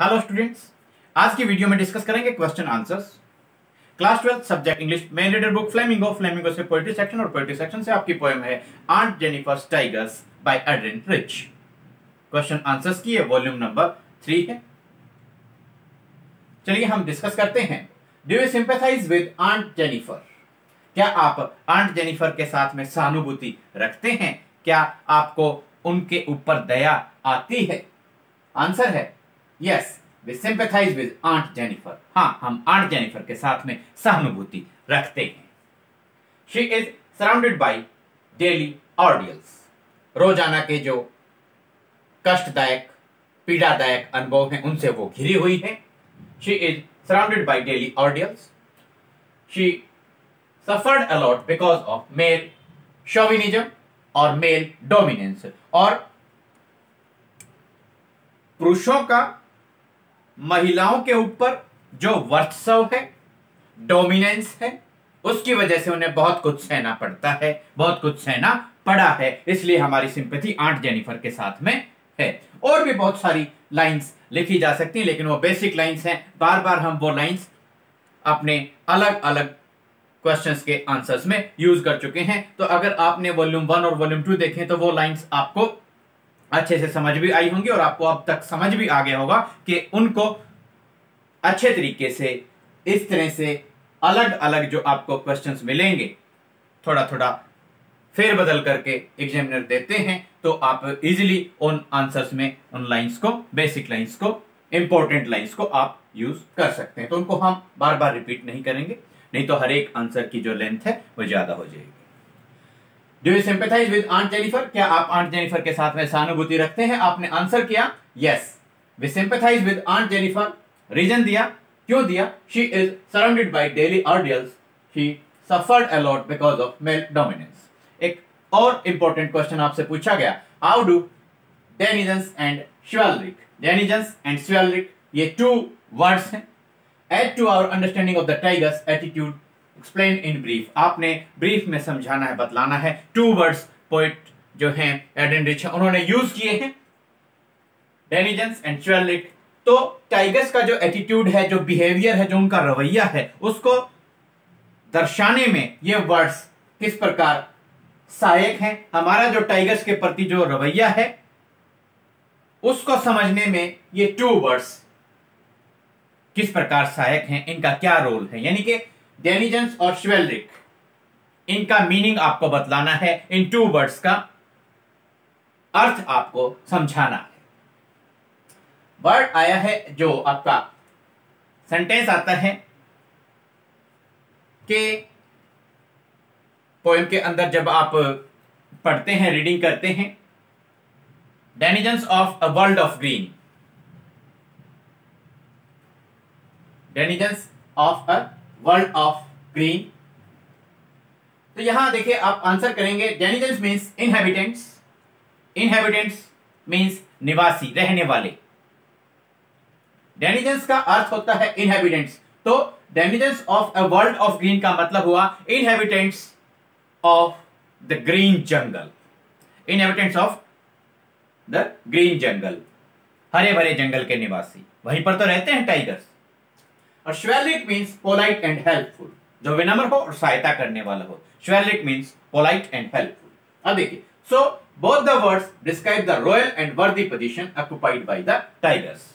Hello students आज की video में डिस्कस करेंगे question answers class twelfth subject English main reader book Flamingo Flamingo से पोएट्री सेक्शन और पोएट्री सेक्शन से आपकी पोएम है aunt Jennifer tigers by Adrienne Rich question answers की ये वॉल्यूम नंबर थ्री है. चलिए हम डिस्कस करते हैं. Do you sympathize with aunt Jennifer क्या आप आंट जेनिफर के साथ में सहानुभूति रखते हैं? क्या आपको उनके ऊपर दया आती है? आंसर है yes we sympathize with aunt Jennifer हाँ हम आंट जेनिफर के साथ में सहानुभूति रखते हैं। She is surrounded by daily ordeals रोज़ाना के जो कष्टदायक, पीड़ादायक अनुभव हैं, उनसे वो घिरी हुई है। She is surrounded by daily ordeals she suffered a lot because of male chauvinism और मेल डोमिनेंस और पुरुषों का महिलाओं के ऊपर जो वर्चस्व है डोमिनेंस है, उसकी वजह से उन्हें बहुत कुछ सहना पड़ता है, बहुत कुछ सहना पड़ा है। इसलिए हमारी सिंपैथी आंट जेनिफर के साथ में है। और भी बहुत सारी लाइंस लिखी जा सकती हैं, लेकिन वो बेसिक लाइंस हैं। बार बार हम वो लाइंस अपने अलग अलग क्वेश्चंस के आंसर्स में यूज़ कर चुके हैं। तो अगर आपने वॉल्यूम वन और वॉल्यूम टू देखे तो वो लाइंस आपको अच्छे से समझ भी आई होंगी और आपको अब तक समझ भी आ गया होगा कि उनको अच्छे तरीके से, इस तरह से अलग अलग जो आपको क्वेश्चंस मिलेंगे थोड़ा थोड़ा फेर बदल करके एग्जामिनर देते हैं तो आप इजीली उन आंसर्स में, उन लाइंस को बेसिक लाइंस को इंपॉर्टेंट लाइंस को आप यूज़ कर सकते हैं। तो उनको हम बार बार रिपीट नहीं करेंगे, नहीं तो हर एक आंसर की जो लेंथ है, वो ज़्यादा हो जाएगी। Do you sympathize with aunt Jennifer क्या आप आंट जेनिफर के साथ में सहानुभूति रखते हैं? आपने आंसर किया yes we sympathize with aunt Jennifer reason दिया, क्यों दिया? She is surrounded by daily ordeals she suffered a lot because of male dominance एक और इंपॉर्टेंट क्वेश्चन आपसे पूछा गया. How do denizens and chivalric denizens and chivalric ये two words हैं. Add to our understanding of the tigers attitude explain in brief आपने brief में समझाना है, बतलाना है। टू वर्ड्स पोइट जो हैं एडन रिच उन्होंने यूज़ किए हैं। डेनिजेंस एंड चुअलिक तो टाइगर्स का जो एटीट्यूड है, जो बिहेवियर है, जो उनका रवैया है, उसको दर्शाने में ये वर्ड्स किस प्रकार सहायक हैं? हमारा जो टाइगर्स के प्रति जो रवैया है, उसको समझने में ये टू वर्ड्स किस प्रकार सहायक हैं? इनका क्या रोल है? यानी कि डेनिजेंस और श्वेलरिक इनका मीनिंग आपको बतलाना है, इन टू वर्ड्स का अर्थ आपको समझाना है। वर्ड आया है जो आपका सेंटेंस आता है कि पोएम के अंदर जब आप पढ़ते हैं रीडिंग करते हैं denizens of a world of green denizens of a world of green तो यहाँ देखिए आप आंसर करेंगे denizens means inhabitants inhabitants means निवासी, रहने वाले। डेनिजेंस का अर्थ होता है इनहेबिटेंट्स तो denizens of a world of green का मतलब हुआ inhabitants of the green jungle inhabitants of the green jungle हरे भरे जंगल के निवासी। वहीं पर तो रहते हैं टाइगर्स और chivalric means polite and helpful जो विनम्र हो और सहायता करने वाला हो। Chivalric means polite and helpful अब देखिए so both the words describe the royal and worthy position occupied by the tigers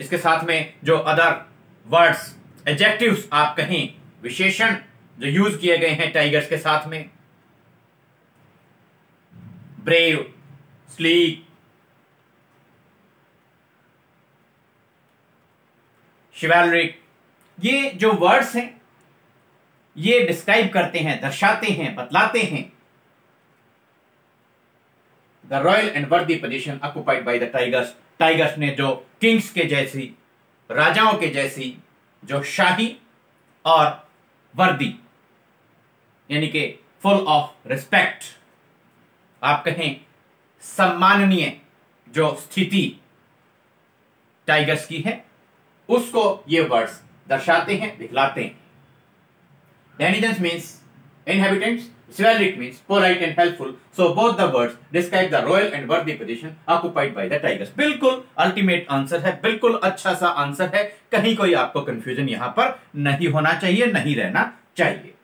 इसके साथ में जो अदर वर्ड्स एडजेक्टिव्स आप कहें, विशेषण जो यूज़ किए गए हैं टाइगर्स के साथ में ब्रेव स्लीक शिवैलरिक ये जो वर्ड्स हैं, ये डिस्क्राइब करते हैं, दर्शाते हैं, बतलाते हैं। The royal and worthy position occupied by the tigers tigers ने जो किंग्स के जैसी, राजाओं के जैसी, जो शाही और वर्दी यानी कि फुल ऑफ़ रिस्पेक्ट आप कहें सम्माननीय जो स्थिति टाइगर्स की है उसको ये वर्ड्स दर्शाते हैं, दिखलाते हैं। Denizens means inhabitants chivalric means polite and helpful. So, both the words describe the royal and worthy position occupied by the tigers. बिल्कुल अल्टीमेट आंसर है, बिल्कुल अच्छा सा आंसर है। कहीं कोई आपको कंफ्यूजन यहाँ पर नहीं होना चाहिए, नहीं रहना चाहिए।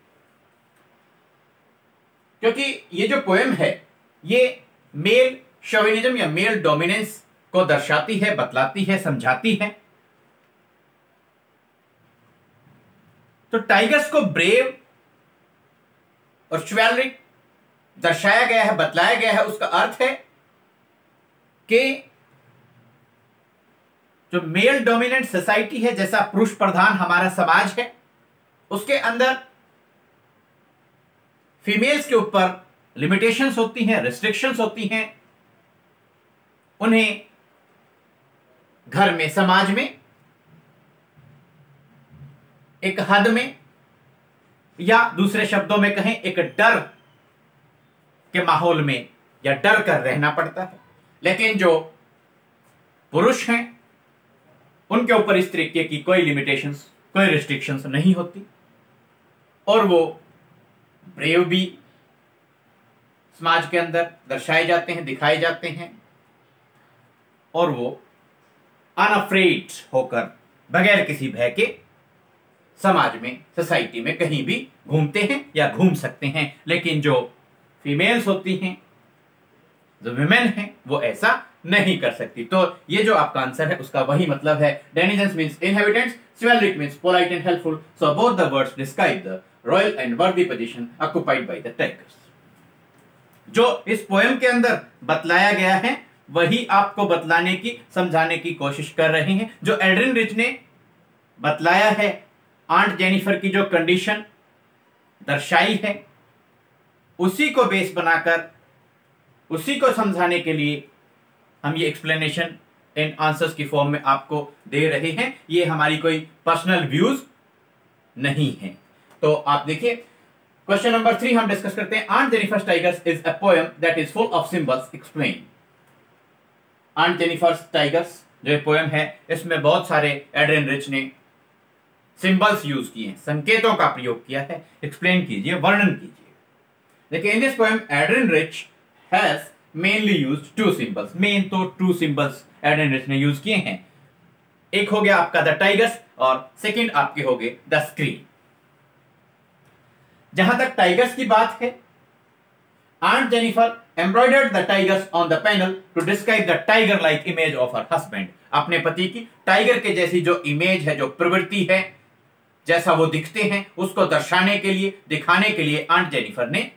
क्योंकि ये जो पोएम है, ये मेल शोविनिज्म या मेल डोमिनेंस को दर्शाती है, बतलाती है, समझाती है। तो टाइगर्स को ब्रेव और श्वेलरिक दर्शाया गया है, बतलाया गया है, उसका अर्थ है कि जो मेल डोमिनेंट सोसाइटी है, जैसा पुरुष प्रधान हमारा समाज है, उसके अंदर फीमेल्स के ऊपर लिमिटेशंस होती हैं रेस्ट्रिक्शंस होती हैं, उन्हें घर में, समाज में एक हद में, या दूसरे शब्दों में कहें, एक डर के माहौल में, या डर कर रहना पड़ता है। लेकिन जो पुरुष हैं, उनके ऊपर इस तरीके की कोई लिमिटेशंस कोई रिस्ट्रिक्शंस नहीं होती। और वो ब्रेव भी समाज के अंदर दर्शाए जाते हैं, दिखाए जाते हैं, और वो अनअफ्रेड होकर, बगैर किसी भय के समाज में सोसाइटी में कहीं भी घूमते हैं या घूम सकते हैं, लेकिन जो फीमेल्स होती हैं, जो विमेन हैं, वो ऐसा नहीं कर सकती। तो ये जो आपका आंसर है, उसका वही मतलब है। Denizens means inhabitants chivalric means polite and helpful so both the words describe the royal and worthy position occupied by the tigers जो इस पोएम के अंदर बतलाया गया है, वही आपको बतलाने की, समझाने की कोशिश कर रहे हैं। जो एड्रिन रिच ने बतलाया है आंट जेनिफर की जो कंडीशन दर्शाई है, उसी को बेस बनाकर, उसी को समझाने के लिए हम ये एक्सप्लेनेशन इन आंसर्स की फॉर्म में आपको दे रहे हैं। ये हमारी कोई पर्सनल व्यूज़ नहीं है। तो आप देखिए क्वेश्चन नंबर थ्री हम डिस्कस करते हैं। Aunt Jennifer tigers is a poem that is full of symbols explain aunt Jennifer tigers जो पोएम है, इसमें बहुत सारे एड्रेन रिच ने सिंबल्स यूज़ किए हैं, संकेतों का प्रयोग किया है एक्सप्लेन कीजिए, वर्णन कीजिए। देखिए in this poem Adrienne Rich has mainly use two symbols main तो टू सिंबल्स एड्रिन रिच ने यूज़ किए हैं। एक हो गया आपका द टाइगर्स और सेकंड आपके हो गए द स्क्रीन जहाँ तक टाइगर्स की बात है aunt Jennifer embroidered the tigers on the panel to describe the tiger like image of her husband अपने पति की टाइगर के जैसी जो इमेज है, जो प्रवृत्ति है जैसा वो दिखते हैं, उसको दर्शाने के लिए, दिखाने के लिए आंट जेनिफर ने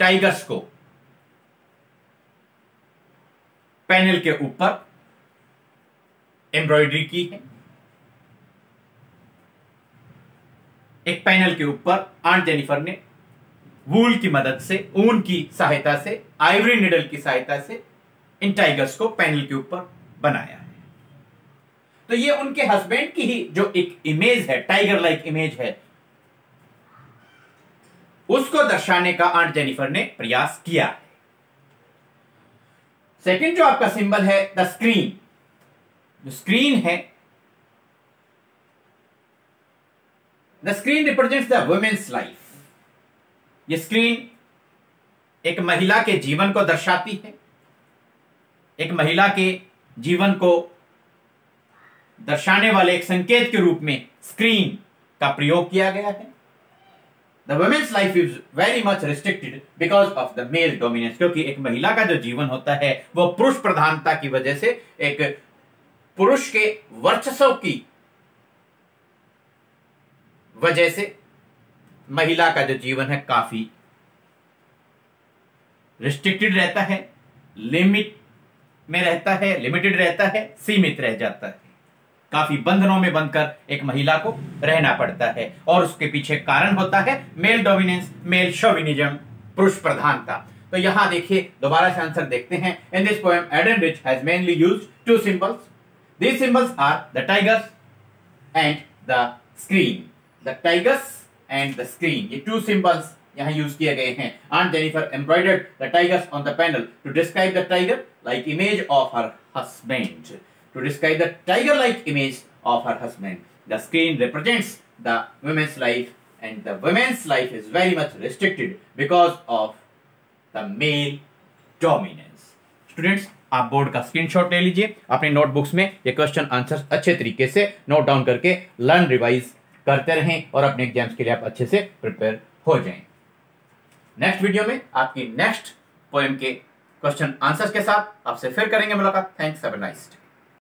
टाइगर्स को पैनल के ऊपर एम्ब्रॉयडरी की है। एक पैनल के ऊपर आंट जेनिफर ने वूल की मदद से, ऊन की सहायता से आइवरी निडल की सहायता से इन टाइगर्स को पैनल के ऊपर बनाया है। तो ये उनके हस्बैंड की ही जो एक इमेज है टाइगर लाइक इमेज है, उसको दर्शाने का आंट जेनिफर ने प्रयास किया। है सेकंड जो आपका सिंबल है द स्क्रीन जो स्क्रीन है the screen represents the women's life ये स्क्रीन एक महिला के जीवन को दर्शाती है। एक महिला के जीवन को दर्शाने वाले एक संकेत के रूप में स्क्रीन का प्रयोग किया गया है। The women's life is very much restricted because of the male dominance क्योंकि एक महिला का जो जीवन होता है, वो पुरुष प्रधानता की वजह से एक पुरुष के वर्चस्व की वजह से महिला का जो जीवन है काफ़ी रिस्ट्रिक्टेड रहता है लिमिट में रहता है लिमिटेड रहता है, सीमित रह जाता है। काफ़ी बंधनों में बंधकर एक महिला को रहना पड़ता है। और उसके पीछे कारण होता है मेल डोमिनेंस मेल शोविनिज्म पुरुष प्रधानता। तो यहाँ देखिए, दोबारा से आंसर देखते हैं। In this poem Adrienne Rich has mainly used two symbols these symbols are the tigers and the screen the tigers and the screen ये टू सिंबल्स यहाँ यूज़ किए गए हैं। Aunt Jennifer embroidered the tigers on the panel to describe the tiger like image of her husband to describe the tiger-like image of her husband. The screen represents the woman's life, and the women's life is very much restricted because of the male dominance. Students आप board का screenshot ले लीजिए। अपनी notebooks में ये question answer अच्छे तरीके से नोट डाउन करके लर्न रिवाइज करते रहें और अपने एग्ज़ाम्स के लिए आप अच्छे से प्रिपेयर हो जाएँ। नेक्स्ट वीडियो में आपकी नेक्स्ट पोएम के क्वेश्चन आंसर्स के साथ आपसे फिर करेंगे मुलाकात। Thanks have nice